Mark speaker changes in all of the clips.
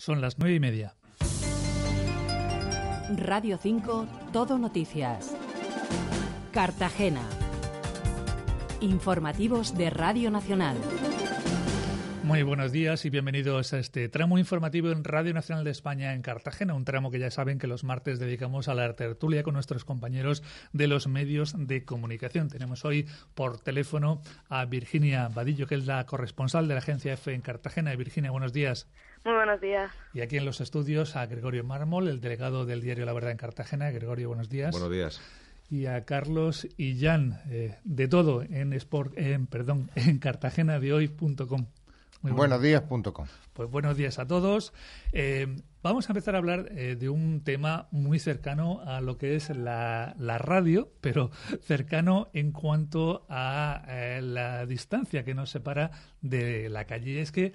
Speaker 1: Son las nueve y media.
Speaker 2: Radio 5, Todo Noticias. Cartagena. Informativos de Radio Nacional.
Speaker 1: Muy buenos días y bienvenidos a este tramo informativo en Radio Nacional de España en Cartagena, un tramo que ya saben que los martes dedicamos a la tertulia con nuestros compañeros de los medios de comunicación. Tenemos hoy por teléfono a Virginia Vadillo, que es la corresponsal de la agencia F en Cartagena. Virginia, buenos días.
Speaker 3: Muy buenos días.
Speaker 1: Y aquí en los estudios a Gregorio Mármol, el delegado del diario La Verdad en Cartagena. Gregorio, buenos días.
Speaker 4: Buenos días.
Speaker 1: Y a Carlos y Jan, eh, de todo en, Sport, en, perdón, en cartagenadehoy.com.
Speaker 5: Buenos días.com.
Speaker 1: Pues buenos días a todos. Eh, vamos a empezar a hablar eh, de un tema muy cercano a lo que es la, radio, pero cercano en cuanto a eh, la distancia que nos separa de la calle. Es que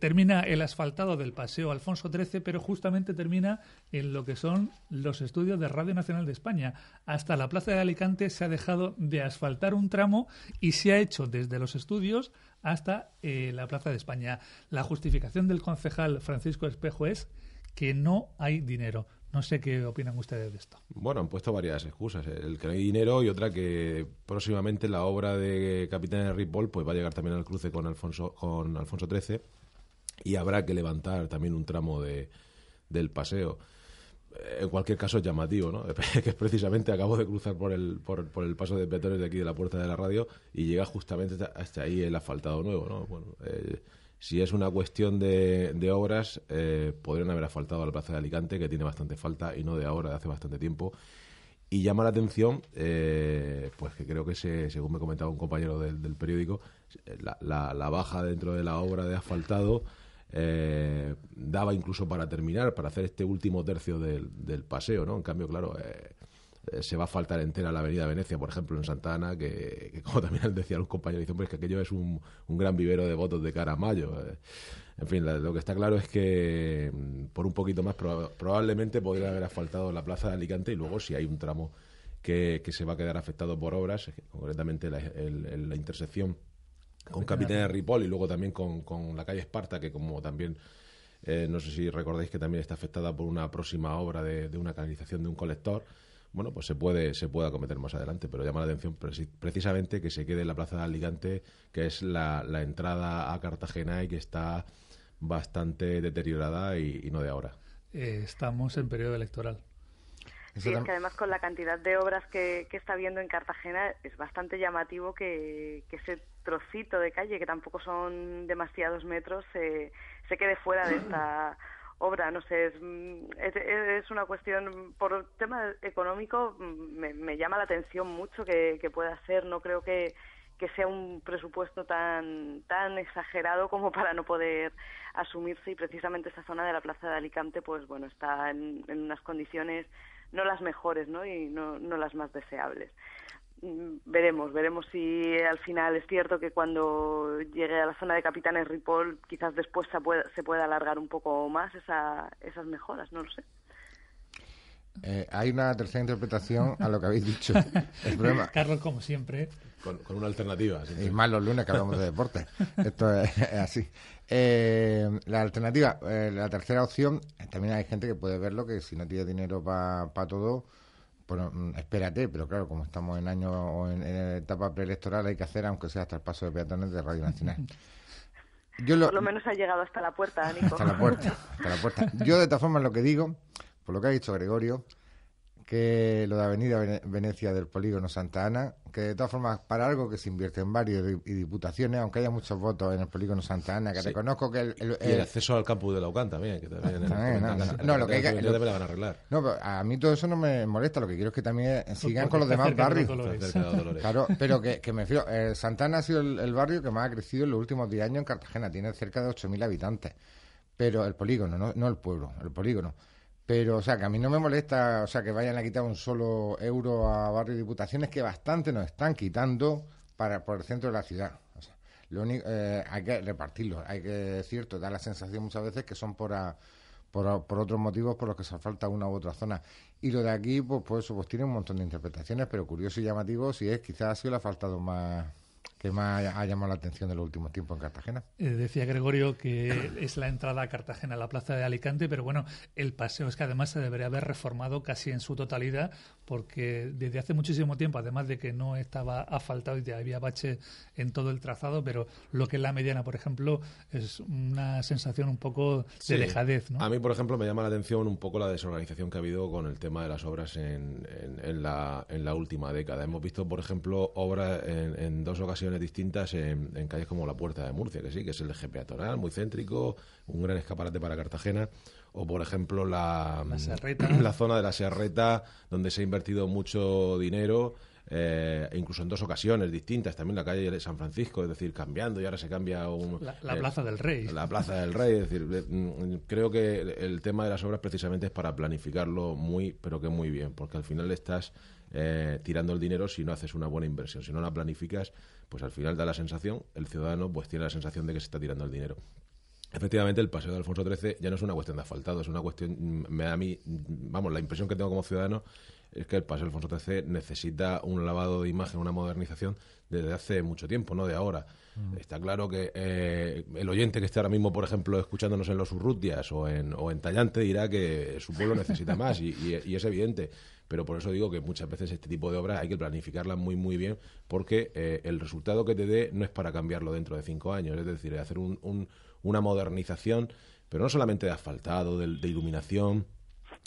Speaker 1: termina el asfaltado del Paseo Alfonso XIII, pero justamente termina en lo que son los estudios de Radio Nacional de España. Hasta la Plaza de Alicante se ha dejado de asfaltar un tramo y se ha hecho desde los estudios hasta eh, la Plaza de España. La justificación del concejal Francisco Espejo es que no hay dinero. No sé qué opinan ustedes de esto.
Speaker 4: Bueno, han puesto varias excusas. El que no hay dinero y otra que próximamente la obra de Capitán Ripoll pues va a llegar también al cruce con Alfonso con Alfonso XIII y habrá que levantar también un tramo de, del paseo en cualquier caso es llamativo, ¿no? que precisamente acabo de cruzar por el, por, por, el paso de peatones de aquí de la puerta de la radio y llega justamente hasta ahí el asfaltado nuevo, ¿no? Bueno, eh, si es una cuestión de, de obras, eh, podrían haber asfaltado a la plaza de Alicante, que tiene bastante falta, y no de ahora, de hace bastante tiempo. Y llama la atención, eh, pues que creo que, se, según me comentaba un compañero del, del periódico, la, la, la baja dentro de la obra de asfaltado eh, daba incluso para terminar, para hacer este último tercio del, del paseo, ¿no? En cambio, claro, eh, se va a faltar entera la avenida Venecia, por ejemplo, en Santa Ana, que, como también decía un compañero, dice, hombre, es que aquello es un, un, gran vivero de votos de cara a mayo. en fin, lo que está claro es que mm, por un poquito más probablemente podría haber asfaltado la plaza de Alicante y luego si hay un tramo que, que se va a quedar afectado por obras, concretamente la, el, la intersección con Capitán de Ripoll y luego también con, con la calle Esparta, que como también, eh, no sé si recordáis que también está afectada por una próxima obra de, de, una canalización de un colector, bueno, pues se puede, se puede acometer más adelante, pero llama la atención precisamente que se quede en la Plaza de Alicante, que es la, la entrada a Cartagena y que está bastante deteriorada y, y no de ahora.
Speaker 1: Eh, estamos en periodo electoral.
Speaker 3: Sí, es que además con la cantidad de obras que, que está viendo en Cartagena es bastante llamativo que, que, ese trocito de calle, que tampoco son demasiados metros, se, se quede fuera de esta obra. No sé, es, es, una cuestión, por tema económico, me, me llama la atención mucho que, que pueda ser. No creo que, que sea un presupuesto tan tan exagerado como para no poder asumirse y precisamente esa zona de la plaza de Alicante pues bueno está en, en unas condiciones no las mejores ¿no? y no, no las más deseables. Mm, veremos, veremos si al final es cierto que cuando llegue a la zona de Capitanes Ripoll quizás después se pueda, se pueda alargar un poco más esa, esas mejoras, no lo sé.
Speaker 5: Eh, hay una tercera interpretación a lo que habéis dicho.
Speaker 1: El problema... Carlos, como siempre.
Speaker 4: Con, con una alternativa.
Speaker 5: Y más los lunes que hablamos de deporte. Esto es, es así. Eh, la alternativa, eh, la tercera opción, también hay gente que puede verlo que si no tiene dinero para pa todo, bueno, mm, espérate, pero claro, como estamos en año o en, en, etapa preelectoral, hay que hacer, aunque sea hasta el paso de peatones de Radio Nacional.
Speaker 3: Yo lo, Por lo menos ha llegado hasta la puerta, Nico.
Speaker 5: Hasta la puerta, hasta la puerta. Yo, de todas formas, lo que digo, por lo que ha dicho Gregorio, que lo de Avenida Venecia del Polígono Santa Ana, que de todas formas para algo que se invierte en varios y diputaciones, aunque haya muchos votos en el Polígono Santa Ana, que sí. reconozco que el, el,
Speaker 4: el, y el acceso al campus de la UCAN también, que también, también
Speaker 5: no, no, no, lo que, hay,
Speaker 4: lo, van a arreglar.
Speaker 5: No, pero a mí todo eso no me molesta, lo que quiero es que también sigan con los demás barrios. claro, pero que, que me refiero, eh, Santa Ana ha sido el, el, barrio que más ha crecido en los últimos 10 años en Cartagena, tiene cerca de 8.000 habitantes, pero el polígono, no, no el pueblo, el polígono. Pero, o sea, que a mí no me molesta, o sea, que vayan a quitar un solo euro a barrio y diputaciones, que bastante nos están quitando para por el centro de la ciudad. O sea, lo único, eh, hay que repartirlo. Hay que decir, da la sensación muchas veces que son por, a, por, otros motivos por los que se falta una u otra zona. Y lo de aquí, pues, pues, pues tiene un montón de interpretaciones, pero curioso y llamativo si es, quizás ha sido le ha faltado más que más ha llamado la atención de los últimos tiempos en Cartagena?
Speaker 1: Eh, decía Gregorio que es la entrada a Cartagena, a la plaza de Alicante, pero bueno, el paseo es que además se debería haber reformado casi en su totalidad, porque desde hace muchísimo tiempo, además de que no estaba asfaltado y había bache en todo el trazado, pero lo que es la mediana, por ejemplo, es una sensación un poco de dejadez. ¿no?
Speaker 4: A mí, por ejemplo, me llama la atención un poco la desorganización que ha habido con el tema de las obras en, en, la, en la última década. Hemos visto, por ejemplo, obras en dos ocasiones distintas en, calles como la Puerta de Murcia, que sí, que es el eje peatonal, muy céntrico, un gran escaparate para Cartagena, o por ejemplo la,
Speaker 1: la,
Speaker 4: zona de la Serreta, donde se ha invertido mucho dinero. Eh, incluso en dos ocasiones distintas, también la calle de San Francisco, es decir, cambiando y ahora se cambia un,
Speaker 1: la, eh, Plaza del Rey.
Speaker 4: La Plaza del Rey, es decir, mm, creo que el tema de las obras precisamente es para planificarlo muy, pero que muy bien, porque al final estás eh, tirando el dinero si no haces una buena inversión, si no la planificas, pues al final da la sensación, el ciudadano pues tiene la sensación de que se está tirando el dinero. Efectivamente, el paseo de Alfonso XIII ya no es una cuestión de asfaltado, es una cuestión, me da a mí, vamos, la impresión que tengo como ciudadano es que el paseo de Alfonso XIII necesita un lavado de imagen, una modernización desde hace mucho tiempo, no de ahora. Mm. Está claro que eh, el oyente que esté ahora mismo, por ejemplo, escuchándonos en los Urrutias o en, o en Tallante dirá que su pueblo necesita más y es evidente pero por eso digo que muchas veces este tipo de obras hay que planificarlas muy, muy bien, porque eh, el resultado que te dé no es para cambiarlo dentro de cinco años, es decir, hacer un, una modernización, pero no solamente de asfaltado, de, iluminación,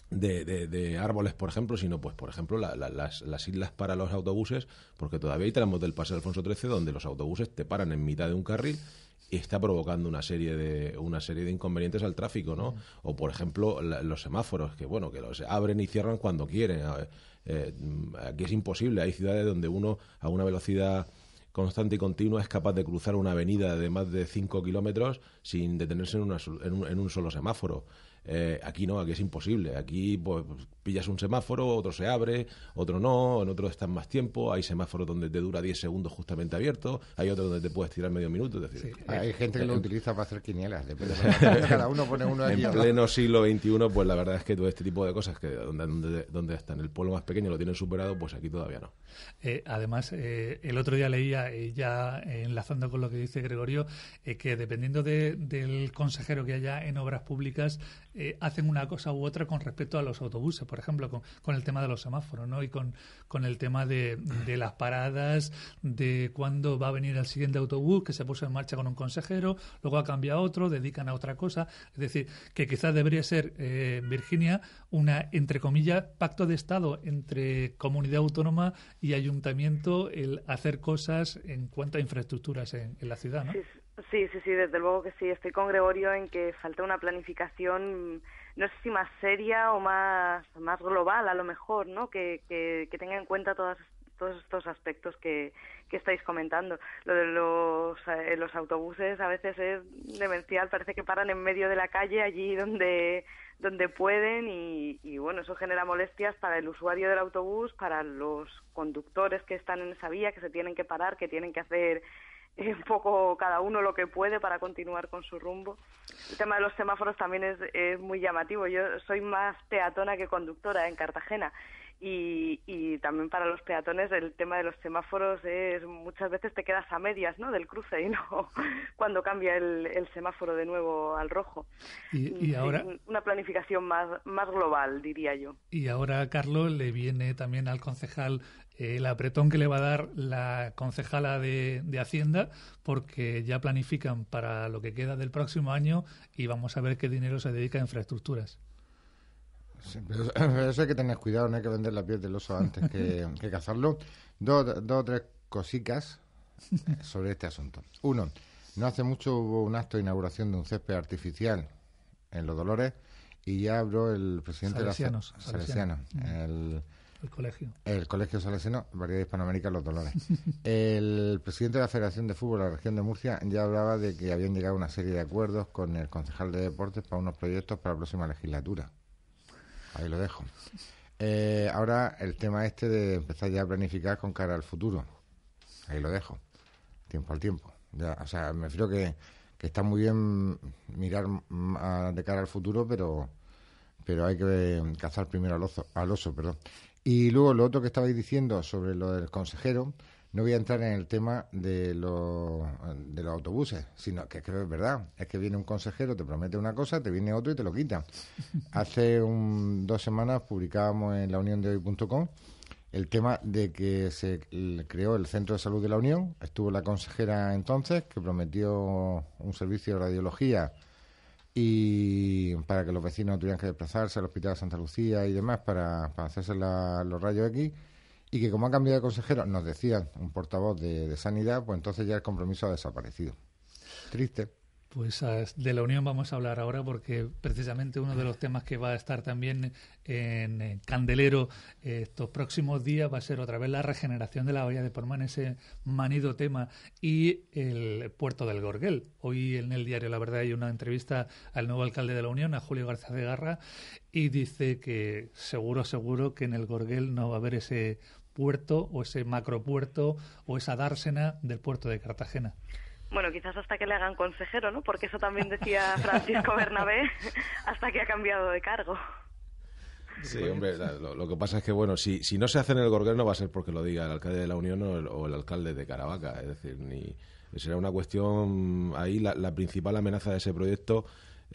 Speaker 4: de, de, árboles, por ejemplo, sino, pues, por ejemplo, las, las, islas para los autobuses, porque todavía hay tramos del Paseo Alfonso XIII donde los autobuses te paran en mitad de un carril y está provocando una serie de una serie de inconvenientes al tráfico, ¿no? O por ejemplo los semáforos que bueno que los abren y cierran cuando quieren. Eh, aquí es imposible. Hay ciudades donde uno a una velocidad constante y continua es capaz de cruzar una avenida de más de 5 kilómetros sin detenerse en, en un solo semáforo. Eh, aquí no, aquí es imposible. Aquí pues, pillas un semáforo, otro se abre, otro no, en otro estás más tiempo. Hay semáforos donde te dura 10 segundos justamente abierto, hay otros donde te puedes tirar medio minuto. decir,
Speaker 5: hay gente que lo utiliza para hacer quinielas. cada uno pone uno
Speaker 4: En pleno siglo XXI, pues la verdad es que todo este tipo de cosas que donde, donde, donde hasta en el pueblo más pequeño lo tienen superado, pues aquí todavía no.
Speaker 1: Eh, además, eh, el otro día leía, ya enlazando con lo que dice Gregorio, que dependiendo del consejero que haya en obras públicas, eh, hacen una cosa u otra con respecto a los autobuses, por ejemplo, con, el tema de los semáforos, ¿no? Y con, con el tema de, de, las paradas, de cuándo va a venir el siguiente autobús, que se puso en marcha con un consejero, luego ha cambiado otro, dedican a otra cosa. Es decir, que quizás debería ser, eh, Virginia, una, entre comillas, pacto de Estado entre comunidad autónoma y ayuntamiento, el hacer cosas en cuanto a infraestructuras en, la ciudad, ¿no?
Speaker 3: Sí, desde luego que sí. Estoy con Gregorio en que falta una planificación, no sé si más seria o más, más global, a lo mejor, ¿no? Que, que, que tenga en cuenta todas, todos estos aspectos que, que estáis comentando. Lo de los, eh, los autobuses a veces es demencial, parece que paran en medio de la calle, allí donde donde pueden y, y, bueno, eso genera molestias para el usuario del autobús, para los conductores que están en esa vía, que se tienen que parar, que tienen que hacer un poco cada uno lo que puede para continuar con su rumbo. El tema de los semáforos también es, es muy llamativo. Yo soy más peatona que conductora en Cartagena y, y también para los peatones el tema de los semáforos es muchas veces te quedas a medias ¿no? del cruce y no cuando cambia el, el semáforo de nuevo al rojo.
Speaker 1: Y, ahora
Speaker 3: una planificación más, más global, diría yo.
Speaker 1: Y ahora, Carlos, le viene también al concejal el apretón que le va a dar la concejala de, Hacienda, porque ya planifican para lo que queda del próximo año y vamos a ver qué dinero se dedica a infraestructuras.
Speaker 5: pero, eso hay que tener cuidado, no hay que vender la piel del oso antes que, cazarlo. Dos, o tres cositas sobre este asunto. Uno, no hace mucho hubo un acto de inauguración de un césped artificial en Los Dolores y ya habló el presidente de la Salesianos, el
Speaker 1: el colegio.
Speaker 5: El colegio salesiano, Variedad Hispanoamérica Los Dolores. el presidente de la Federación de Fútbol de la región de Murcia ya hablaba de que habían llegado una serie de acuerdos con el concejal de deportes para unos proyectos para la próxima legislatura. Ahí lo dejo. Eh, ahora el tema este de empezar ya a planificar con cara al futuro. Ahí lo dejo. Tiempo al tiempo. Ya, o sea, me refiero que, que está muy bien mirar de cara al futuro, pero pero hay que cazar primero al oso, al oso perdón. Y luego lo otro que estabais diciendo sobre lo del consejero, No voy a entrar en el tema de los, de los autobuses, sino que es que es verdad. Es que viene un consejero, te promete una cosa, te viene otro y te lo quita. Hace un, dos semanas publicábamos en la unión de hoy.com el tema de que se creó el Centro de Salud de la Unión. Estuvo la consejera entonces que prometió un servicio de radiología y para que los vecinos no tuvieran que desplazarse al Hospital de Santa Lucía y demás para, hacerse los rayos X y que como ha cambiado de consejero, nos decía un portavoz de, de Sanidad, pues entonces ya el compromiso ha desaparecido. Triste.
Speaker 1: Pues de la Unión vamos a hablar ahora porque precisamente uno de los temas que va a estar también en Candelero estos próximos días va a ser otra vez la regeneración de la bahía de Portman, ese manido tema, y el puerto del Gorguel. Hoy en el diario La Verdad hay una entrevista al nuevo alcalde de la Unión, a Julio García de Garra, y dice que seguro, seguro que en el Gorguel no va a haber ese puerto o ese macropuerto o esa dársena del puerto de Cartagena.
Speaker 3: Bueno, quizás hasta que le hagan consejero, ¿no? Porque eso también decía Francisco Bernabé hasta que ha cambiado de cargo.
Speaker 4: Sí, hombre, lo, que pasa es que, bueno, si, si no se hace en el Gorguel no va a ser porque lo diga el alcalde de la Unión o el, alcalde de Caravaca. Es decir, ni será una cuestión ahí la, la principal amenaza de ese proyecto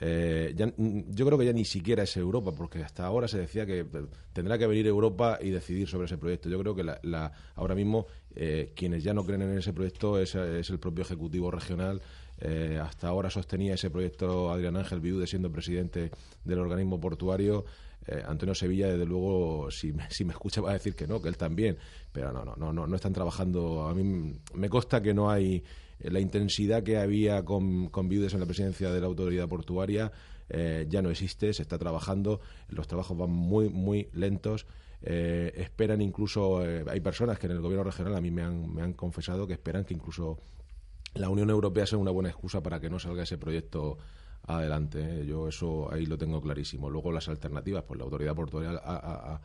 Speaker 4: eh, ya, yo creo que ya ni siquiera es Europa, porque hasta ahora se decía que eh, tendrá que venir Europa y decidir sobre ese proyecto. Yo creo que la, ahora mismo eh, quienes ya no creen en ese proyecto es, el propio Ejecutivo Regional. hasta ahora sostenía ese proyecto Adrián Ángel Viude siendo presidente del organismo portuario. Antonio Sevilla, desde luego, si me, si me escucha, va a decir que no, que él también. Pero no, no, no, no, no están trabajando. A mí me consta que no hay eh, la intensidad que había con, con Viudes en la presidencia de la autoridad portuaria eh, ya no existe, se está trabajando, los trabajos van muy, muy lentos. Eh, esperan incluso, hay personas que en el gobierno regional a mí me han, me han confesado que esperan que incluso la Unión Europea sea una buena excusa para que no salga ese proyecto adelante. Yo eso ahí lo tengo clarísimo. Luego las alternativas, pues la autoridad portuaria ha, ha,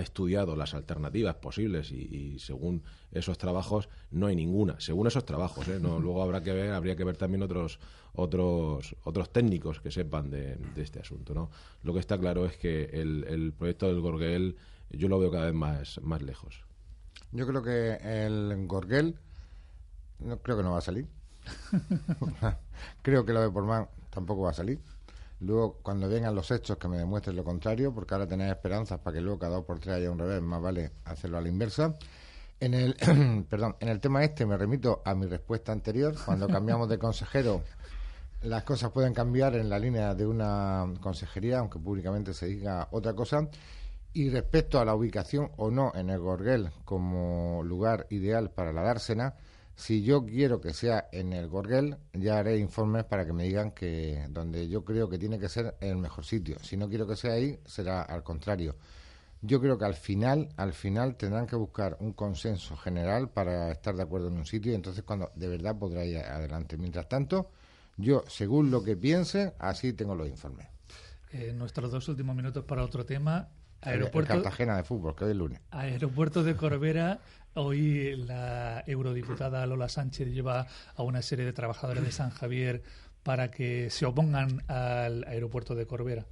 Speaker 4: estudiado las alternativas posibles y, según esos trabajos no hay ninguna. Según esos trabajos, ¿eh? no, luego habrá que ver, habría que ver también otros otros otros técnicos que sepan de, este asunto. ¿no? Lo que está claro es que el, proyecto del Gorguel yo lo veo cada vez más más lejos.
Speaker 5: Yo creo que el Gorguel no creo que no va a salir. creo que lo de Portman tampoco va a salir. Luego, cuando vengan los hechos que me demuestren lo contrario, porque ahora tenéis esperanzas para que luego cada dos por tres haya un revés, más vale hacerlo a la inversa. En el, perdón, en el tema este me remito a mi respuesta anterior. Cuando cambiamos de consejero, las cosas pueden cambiar en la línea de una consejería, aunque públicamente se diga otra cosa. Y respecto a la ubicación o no en el Gorguel como lugar ideal para la dársena, si yo quiero que sea en el Gorguel, ya haré informes para que me digan que donde yo creo que tiene que ser el mejor sitio. Si no quiero que sea ahí, será al contrario. Yo creo que al final, al final tendrán que buscar un consenso general para estar de acuerdo en un sitio y entonces cuando de verdad podrá ir adelante. Mientras tanto, yo, según lo que piense, así tengo los informes.
Speaker 1: Eh, nuestros dos últimos minutos para otro tema.
Speaker 5: Aeropuerto, Cartagena de fútbol, que hoy es lunes.
Speaker 1: Aeropuerto de Corbera Hoy la eurodiputada Lola Sánchez lleva a una serie de trabajadores de San Javier para que se opongan al aeropuerto de Corbera.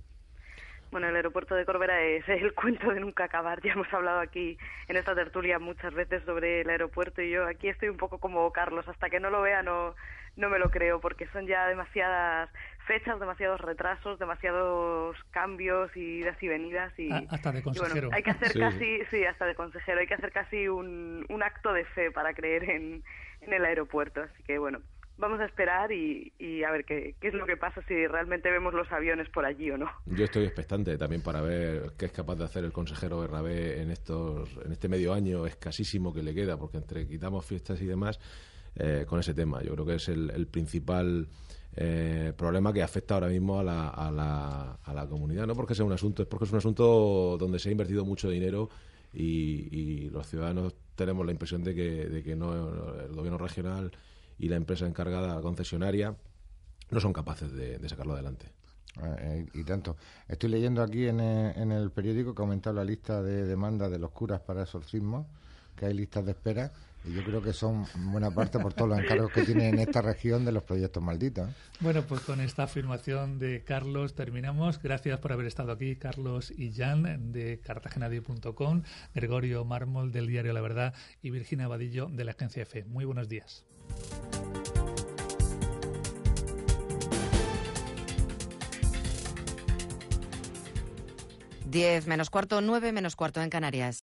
Speaker 3: Bueno, el aeropuerto de Corbera es el cuento de nunca acabar. Ya hemos hablado aquí en esta tertulia muchas veces sobre el aeropuerto y yo aquí estoy un poco como Carlos. Hasta que no lo vea no, no me lo creo porque son ya demasiadas fechas, demasiados retrasos, demasiados cambios y idas y venidas. Y,
Speaker 1: hasta de consejero.
Speaker 3: hay que hacer casi, sí, hasta de consejero, hay que hacer casi un, un acto de fe para creer en, en el aeropuerto. Así que bueno, vamos a esperar y, y a ver qué, es lo que pasa, si realmente vemos los aviones por allí o no.
Speaker 4: Yo estoy expectante también para ver qué es capaz de hacer el consejero Bernabé en, estos, en este medio año escasísimo que le queda, porque entre quitamos fiestas y demás, eh, con ese tema. Yo creo que es el, el principal eh, problema que afecta ahora mismo a la, a, la, a la comunidad, no porque sea un asunto, es porque es un asunto donde se ha invertido mucho dinero y, los ciudadanos tenemos la impresión de que, de que no el gobierno regional y la empresa encargada, la concesionaria, no son capaces de, sacarlo adelante.
Speaker 5: Eh, y tanto. Estoy leyendo aquí en, eh, en, el periódico que ha aumentado la lista de demandas de los curas para exorcismo, que hay listas de espera Y yo creo que son buena parte por todos los encargos que tiene en esta región de los proyectos malditos.
Speaker 1: Bueno, pues con esta afirmación de Carlos terminamos. Gracias por haber estado aquí, Carlos y Jan de cartagenadio.com, Gregorio Mármol del diario La Verdad y Virginia Vadillo de la agencia EFE. Muy buenos días.
Speaker 2: Diez menos cuarto, nueve menos cuarto en Canarias.